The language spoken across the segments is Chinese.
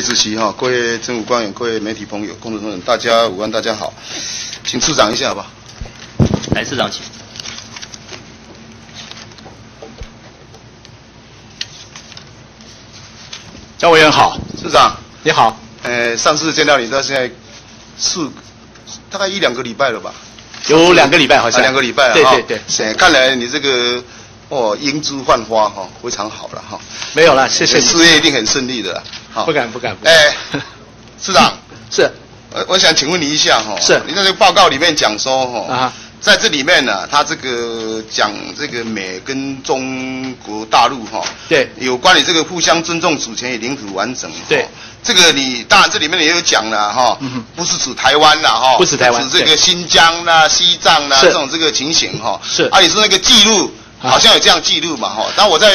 谢主席哈，各位政府官员、各位媒体朋友、工作人员，大家午安，大家好，请市长一下吧。来，市长请。张委员好，市长，你好。呃，上次见到你到现在四大概一两个礼拜了吧？有两个礼拜好像。两个礼拜啊。对对对。呃，看来你这个哦，英姿焕发哈，非常好了哈。没有了，谢谢。事业一定很顺利的。好，不敢不敢。哎，市长 是，我我想请问你一下哈。是。你在这个报告里面讲说哈。啊。在这里面呢，他这个讲这个美跟中国大陆哈，对，有关于这个互相尊重主权与领土完整，对，这个你当然这里面也有讲了哈，不是指台湾了哈，不是台湾，指这个新疆啦、西藏啦这种这个情形哈，是，啊，你说那个记录 好像有这样记录嘛哈，但我在。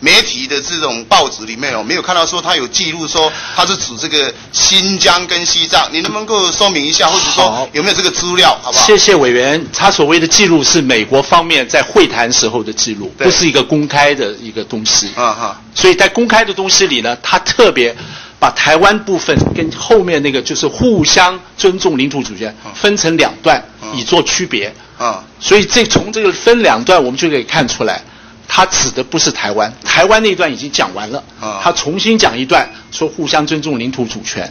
媒体的这种报纸里面哦，没有看到说他有记录说他是指这个新疆跟西藏，你能不能够说明一下，或者说有没有这个资料，好不好？谢谢委员，他所谓的记录是美国方面在会谈时候的记录，不是一个公开的一个东西。啊哈，所以在公开的东西里呢，他特别把台湾部分跟后面那个就是互相尊重领土主权分成两段，以做区别。啊，所以这从这个分两段，我们就可以看出来。他指的不是台湾，台湾那段已经讲完了。啊，他重新讲一段，说互相尊重领土主权。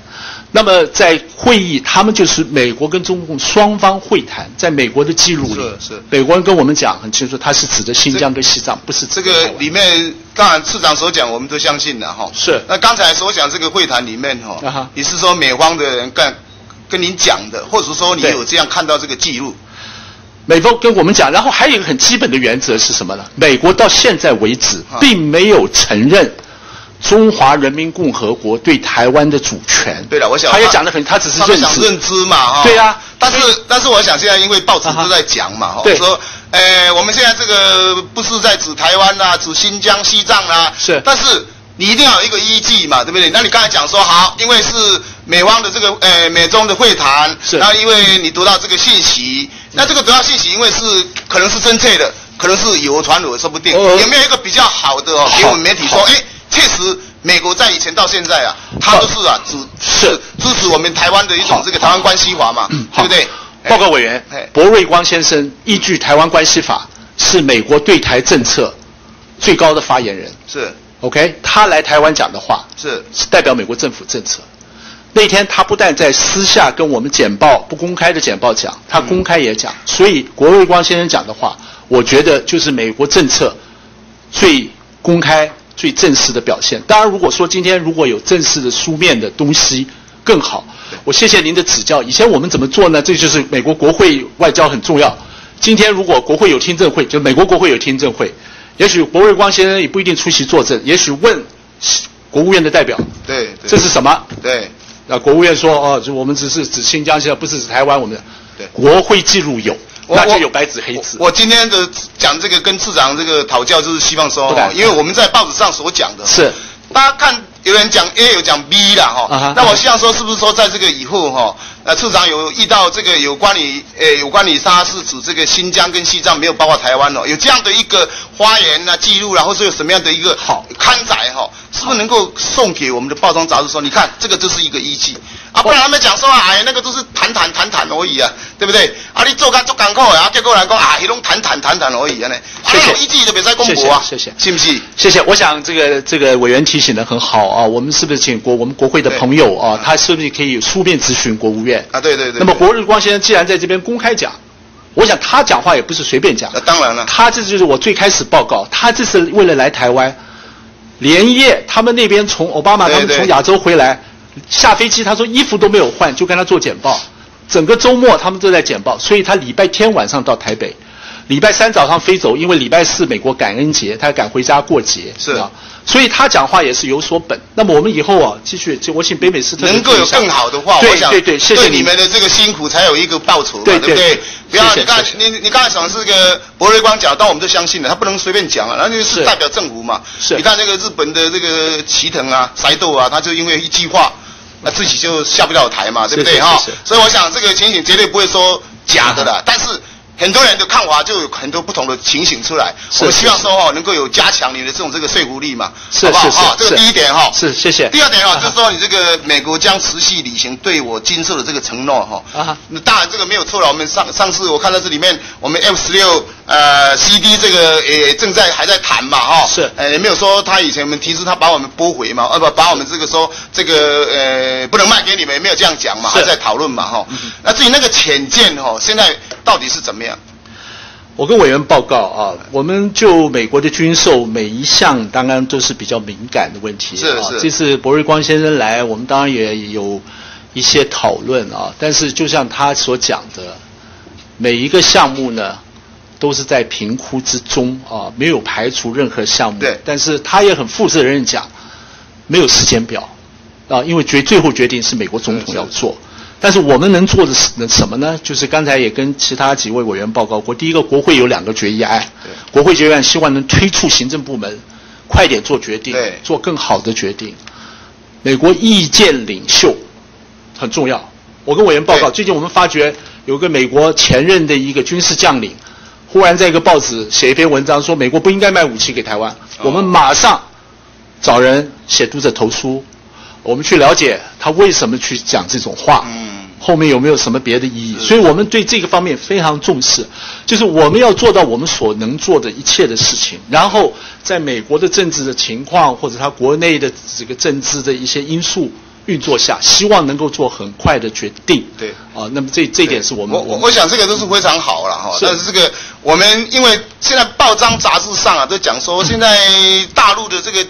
那么在会议，他们就是美国跟中共双方会谈，在美国的记录里，是是，美国人跟我们讲很清楚，他是指的新疆跟西藏，不是这个里面。当然，市长所讲我们都相信了哈。是。那刚才所讲这个会谈里面哈，你是说美方的人跟跟您讲的，或者说你有这样看到这个记录？美方跟我们讲，然后还有一个很基本的原则是什么呢？美国到现在为止并没有承认中华人民共和国对台湾的主权。对了，我想他也讲得很，他只是认知认知嘛，哈。对啊，但是但是我想现在因为报纸都在讲嘛，哈，说，呃，我们现在这个不是在指台湾啦，指新疆、西藏啦，是，但是你一定要有一个依据嘛，对不对？那你刚才讲说好，因为是美方的这个呃美中的会谈，是，然后因为你读到这个信息。那这个主要信息，因为是可能是真切的，可能是有传有，说不定。有没有一个比较好的哦？给我们媒体说，哎，确实美国在以前到现在啊，他都是啊支是支持我们台湾的一种这个台湾关系法嘛，对不对？报告委员，博瑞光先生依据台湾关系法，是美国对台政策最高的发言人。是 OK，他来台湾讲的话，是是代表美国政府政策。那天他不但在私下跟我们简报不公开的简报讲，他公开也讲，所以国卫光先生讲的话，我觉得就是美国政策最公开、最正式的表现。当然，如果说今天如果有正式的书面的东西更好，我谢谢您的指教。以前我们怎么做呢？这就是美国国会外交很重要。今天如果国会有听证会，就美国国会有听证会，也许国卫光先生也不一定出席作证，也许问国务院的代表，对，这是什么？对。那国务院说哦，就我们只是指新疆，现在不是指台湾，我们对国会记录有，那就有白纸黑字。我今天的讲这个跟市长这个讨教，就是希望说，因为我们在报纸上所讲的，是大家看有人讲 A 有讲 B 啦哈，那我希望说是不是说在这个以后哈，呃，市长有遇到这个有关你呃有关你他是指这个新疆跟西藏没有包括台湾哦，有这样的一个发言啊记录，然后是有什么样的一个好刊载哈。是不是能够送给我们的报章杂志说，你看这个就是一个依据啊，不然他们讲说啊，哎，那个都是谈谈谈谈而已啊，对不对？啊，你做干做干口啊，结果来讲啊，那种谈谈谈谈而已啊呢。谢谢。依据就别再公布啊，谢谢，信不信？谢谢。我想这个这个委员提醒的很好啊，我们是不是请国我们国会的朋友啊，他是不是可以书面咨询国务院啊？对对对。那么国日光先生既然在这边公开讲，我想他讲话也不是随便讲。那当然了。他这就是我最开始报告，他这是为了来台湾。连夜，他们那边从奥巴马他们从亚洲回来，下飞机，他说衣服都没有换，就跟他做简报。整个周末他们都在简报，所以他礼拜天晚上到台北，礼拜三早上飞走，因为礼拜四美国感恩节，他赶回家过节。是啊。所以他讲话也是有所本。那么我们以后啊，继续，我请北美斯特能够有更好的话，对对对，谢谢你们的这个辛苦才有一个报酬嘛，对不对？不要你刚你你刚才讲是个博瑞光讲，但我们都相信了，他不能随便讲啊，那就是代表政府嘛。是。你看那个日本的这个齐藤啊、塞豆啊，他就因为一句话，那自己就下不了台嘛，对不对哈？所以我想这个情形绝对不会说假的了，但是。很多人的看法就有很多不同的情形出来。我们希望说哈，能够有加强你的这种这个说服力嘛，好不好？啊，这个第一点哈。是，谢谢。第二点哈，就是说你这个美国将持续履行对我经受的这个承诺哈。啊。那当然这个没有错了。我们上上次我看到这里面，我们 F 十六呃 CD 这个也正在还在谈嘛哈。是。呃，也没有说他以前我们提示他把我们拨回嘛，呃不把我们这个说这个呃不能卖给你们，也没有这样讲嘛，还在讨论嘛哈。那至于那个浅见哈，现在到底是怎么样？我跟委员报告啊，我们就美国的军售每一项，当然都是比较敏感的问题。是是。这次博瑞光先生来，我们当然也有一些讨论啊。但是就像他所讲的，每一个项目呢，都是在评估之中啊，没有排除任何项目。对。但是他也很负责任讲，没有时间表啊，因为决最后决定是美国总统要做。但是我们能做的是什么呢？就是刚才也跟其他几位委员报告过。第一个，国会有两个决议案，国会决议案希望能推促行政部门快点做决定，做更好的决定。美国意见领袖很重要。我跟委员报告，最近我们发觉有个美国前任的一个军事将领，忽然在一个报纸写一篇文章，说美国不应该卖武器给台湾。我们马上找人写读者投书。我们去了解他为什么去讲这种话，后面有没有什么别的意义？所以我们对这个方面非常重视，就是我们要做到我们所能做的一切的事情。然后在美国的政治的情况或者他国内的这个政治的一些因素运作下，希望能够做很快的决定。对，啊，那么这这一点是我们我我我想这个都是非常好了哈。但是这个我们因为现在报章杂志上啊都讲说，现在大陆的这个。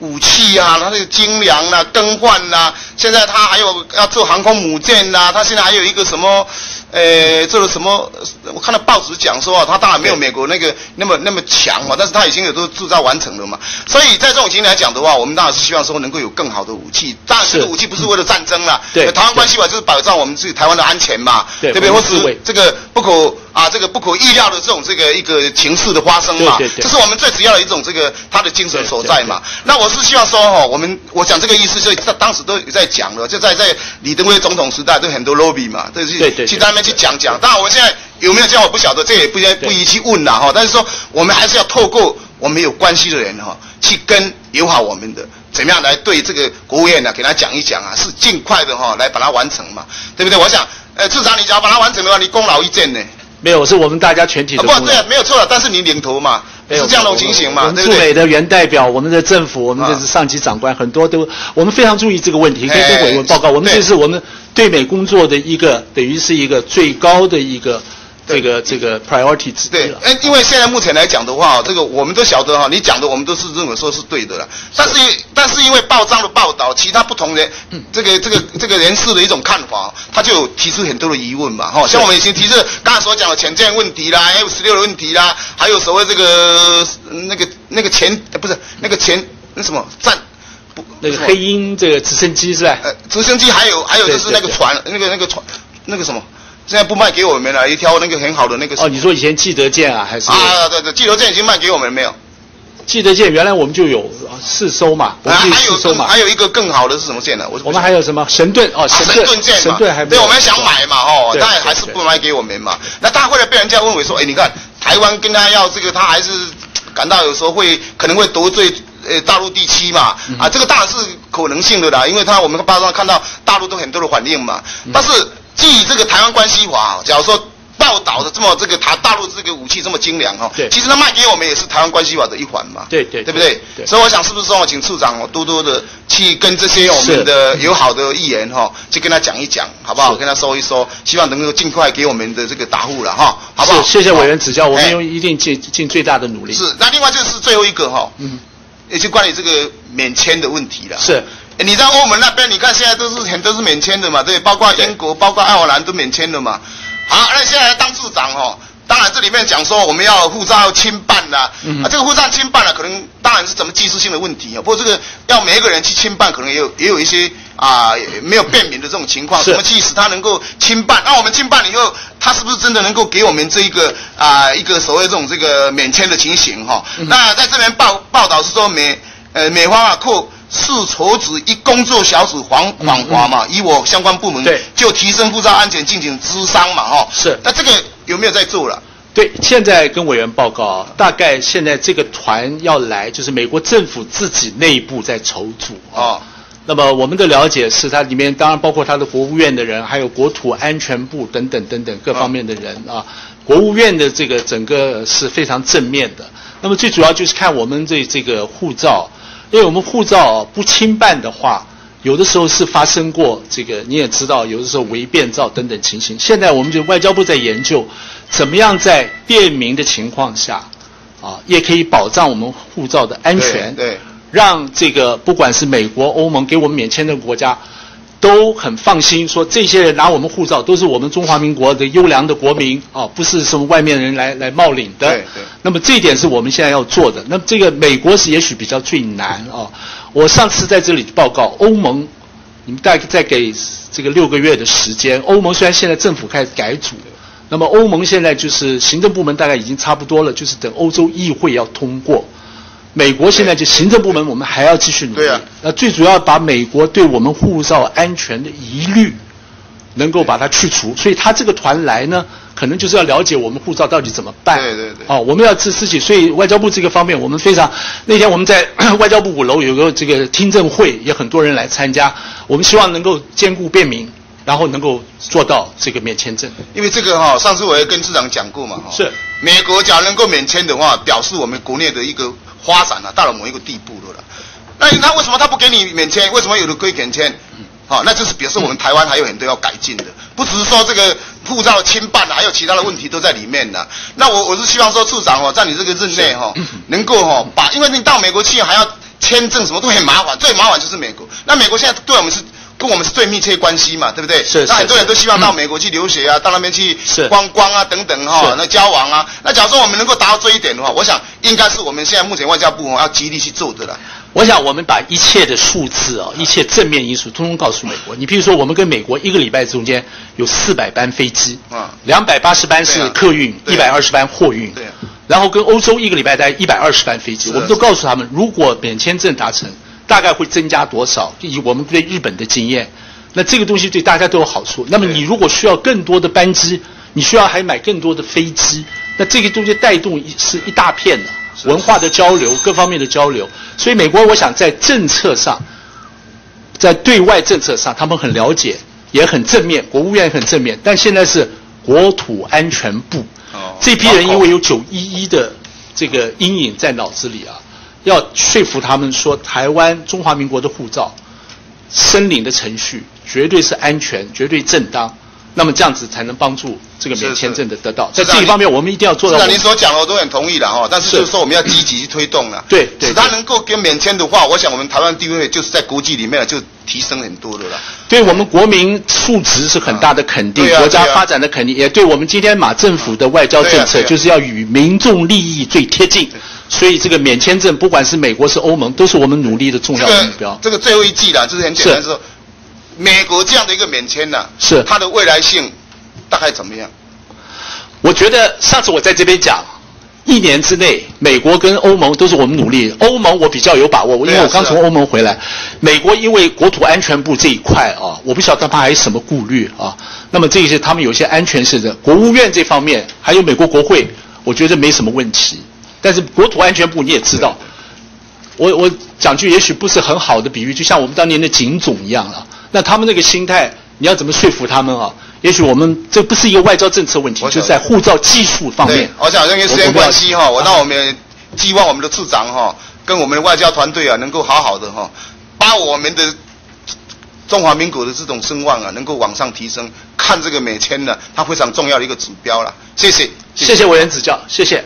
武器啊，它那个精良啊，更换呐，现在它还有要做航空母舰呐，它现在还有一个什么，呃，做了什么？我看到报纸讲说啊，他当然没有美国那个那么那么强嘛，但是它已经有都制造完成了嘛。所以在这种情况来讲的话，我们当然是希望说能够有更好的武器。当然，这个武器不是为了战争啦，对，台湾关系法就是保障我们自己台湾的安全嘛，对不对？或是这个不可。啊，这个不可意料的这种这个一个情势的发生嘛，这是我们最主要的一种这个他的精神所在嘛。那我是希望说哈，我们我讲这个意思，就在当时都有在讲了，就在在李登辉总统时代都很多 lobby 嘛，都是去他那边去讲讲。当然我们现在有没有这样我不晓得，这也不不宜去问了哈。但是说我们还是要透过我们有关系的人哈，去跟友好我们的怎么样来对这个国务院呢，给他讲一讲啊，是尽快的哈来把它完成嘛，对不对？我想，呃，至少你只要把它完成的话，你功劳一件呢。没有，是我们大家全体的。不，对，没有错，但是你领头嘛，是这样的情形嘛，我们驻美的原代表，我们的政府，我们的上级长官，很多都，我们非常注意这个问题，可以跟委员报告。我们这是我们对美工作的一个，等于是一个最高的一个。这个这个 priority 对，哎，因为现在目前来讲的话，这个我们都晓得哈，你讲的我们都是认为说是对的了。但是但是因为报章的报道，其他不同人这个这个这个人士的一种看法，他就提出很多的疑问嘛，哈。像我们以前提出刚才所讲的潜舰问题啦，F 十六的问题啦，还有所谓这个那个那个前不是那个前那什么战不那个黑鹰这个直升机是吧？呃，直升机还有还有就是那个船那个那个船那个什么。现在不卖给我们了，一条那个很好的那个。哦，你说以前记得舰啊，还是？啊，对对，记得舰已经卖给我们没有？记得舰原来我们就有四艘嘛，啊，还有还有一个更好的是什么舰呢？我我们还有什么神盾哦，神盾舰神盾还对，我们想买嘛，哦，但还是不卖给我们嘛。那大会呢被人家问我说，哎，你看台湾跟他要这个，他还是感到有时候会可能会得罪呃大陆地区嘛，啊，这个当然是可能性的啦，因为他我们报道上看到大陆都很多的反应嘛，但是。基于这个台湾关系法，假如说报道的这么这个台大陆这个武器这么精良哈，对，其实他卖给我们也是台湾关系法的一环嘛，对对，对不对？所以我想是不是说，请处长多多的去跟这些我们的友好的议员哈，去跟他讲一讲，好不好？跟他说一说，希望能够尽快给我们的这个答复了哈，好不好？谢谢委员指教，我们用一定尽尽最大的努力。是，那另外就是最后一个哈，嗯，也就关于这个免签的问题了。是。你在欧盟那边，你看现在都是很多是免签的嘛，对，包括英国、包括爱尔兰都免签的嘛。好，那现在当市长哦，当然这里面讲说我们要护照要清办啦，啊，这个护照清办了，可能当然是怎么技术性的问题啊。不过这个要每一个人去清办，可能也有也有一些啊没有便民的这种情况，什么去使他能够清办？那我们清办以后，他是不是真的能够给我们这一个啊一个所谓这种这个免签的情形哈？那在这边报报道是说美呃美方啊扣。是筹组一工作小组访访华嘛？以我相关部门就提升护照安全进行咨商嘛？哈，是。那这个有没有在做了？对，现在跟委员报告，大概现在这个团要来，就是美国政府自己内部在筹组啊。那么我们的了解是，它里面当然包括它的国务院的人，还有国土安全部等等等等各方面的人啊。国务院的这个整个是非常正面的。那么最主要就是看我们这这个护照，因为我们护照不清办的话，有的时候是发生过这个你也知道，有的时候违变照等等情形。现在我们就外交部在研究，怎么样在便民的情况下，啊，也可以保障我们护照的安全。对。让这个不管是美国、欧盟给我们免签的国家，都很放心，说这些人拿我们护照都是我们中华民国的优良的国民啊，不是什么外面人来来冒领的。对对。那么这一点是我们现在要做的。那么这个美国是也许比较最难啊。我上次在这里报告，欧盟，你们大概再给这个六个月的时间。欧盟虽然现在政府开始改组，那么欧盟现在就是行政部门大概已经差不多了，就是等欧洲议会要通过。美国现在就行政部门，我们还要继续努力。那最主要把美国对我们护照安全的疑虑，能够把它去除。所以他这个团来呢，可能就是要了解我们护照到底怎么办。对对对。哦，我们要自自己。所以外交部这个方面，我们非常。那天我们在 外交部五楼有个这个听证会，也很多人来参加。我们希望能够兼顾便民，然后能够做到这个免签证。因为这个哈，上次我也跟市长讲过嘛哈。是。美国假如能够免签的话，表示我们国内的一个。发展了，到了某一个地步了。那他为什么他不给你免签？为什么有的可以免签？好，那就是表示我们台湾还有很多要改进的，不只是说这个护照清办，还有其他的问题都在里面呢。那我我是希望说，处长哦，在你这个任内哈，能够哈把，因为你到美国去还要签证，什么都很麻烦，最麻烦就是美国。那美国现在对我们是。跟我们是最密切关系嘛，对不对？是。那很多人都希望到美国去留学啊，到那边去观光啊，等等哈，那交往啊。那假如说我们能够达到这一点的话，我想应该是我们现在目前外交部要极力去做的了。我想我们把一切的数字啊，一切正面因素，通通告诉美国。你比如说，我们跟美国一个礼拜中间有四百班飞机，嗯，两百八十班是客运，一百二十班货运。对。然后跟欧洲一个礼拜待一百二十班飞机，我们都告诉他们，如果免签证达成。大概会增加多少？以我们对日本的经验，那这个东西对大家都有好处。那么你如果需要更多的班机，你需要还买更多的飞机，那这个东西带动是一大片的文化的交流，各方面的交流。所以美国，我想在政策上，在对外政策上，他们很了解，也很正面，国务院也很正面。但现在是国土安全部，这批人因为有九一一的这个阴影在脑子里啊。要说服他们说，台湾中华民国的护照申领的程序绝对是安全、绝对正当，那么这样子才能帮助这个免签证的得到。在这一方面，我们一定要做到。那您所讲的我都很同意的哈，但是就是说我们要积极去推动了。对，使他能够跟免签的话，我想我们台湾地位就是在国际里面就提升很多的了。对我们国民素质是很大的肯定，国家发展的肯定，也对我们今天马政府的外交政策就是要与民众利益最贴近。所以这个免签证，不管是美国是欧盟，都是我们努力的重要目标。这个最后一季了，就是很简单说，美国这样的一个免签呢，是它的未来性大概怎么样？我觉得上次我在这边讲，一年之内，美国跟欧盟都是我们努力。欧盟我比较有把握，因为我刚从欧盟回来。美国因为国土安全部这一块啊，我不晓得他还有什么顾虑啊。那么这些他们有些安全性的，国务院这方面还有美国国会，我觉得没什么问题。但是国土安全部你也知道，我我讲句也许不是很好的比喻，就像我们当年的警总一样了。那他们那个心态，你要怎么说服他们啊？也许我们这不是一个外交政策问题，就是在护照技术方面。而且好像因为时间关系哈，我那我们寄望我们的处长哈，跟我们的外交团队啊，能够好好的哈，把我们的中华民国的这种声望啊，能够往上提升。看这个美签呢，它非常重要的一个指标了。谢谢，谢谢委员指教，谢谢。